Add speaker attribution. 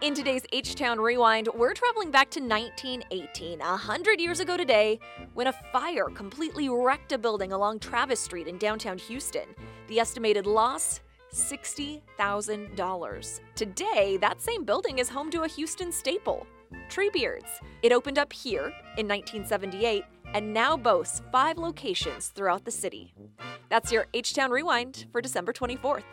Speaker 1: In today's H Town Rewind, we're traveling back to 1918, a hundred years ago today, when a fire completely wrecked a building along Travis Street in downtown Houston. The estimated loss $60,000. Today, that same building is home to a Houston staple, Treebeards. It opened up here in 1978 and now boasts five locations throughout the city. That's your H Town Rewind for December 24th.